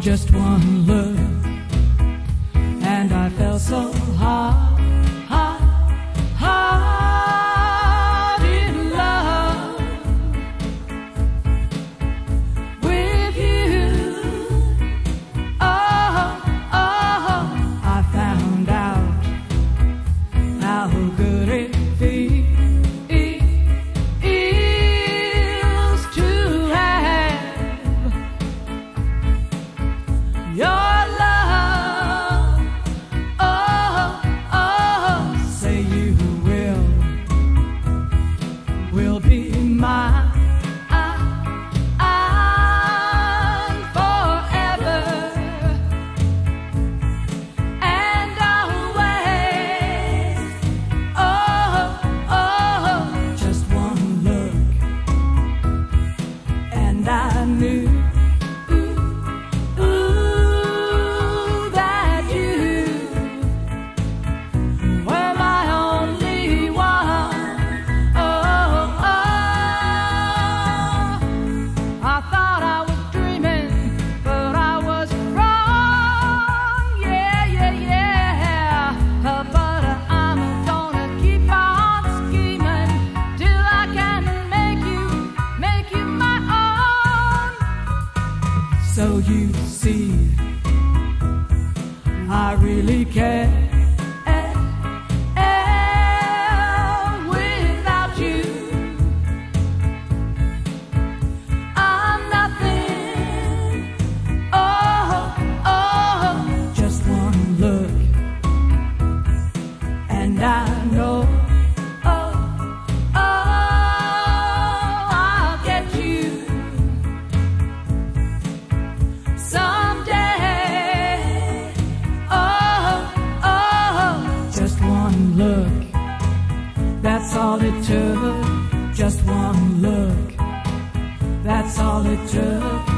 just one look, and I fell so. So you see, I really care. Without you, I'm nothing. Oh, oh. Just one look, and I know look. That's all it took. Just one look. That's all it took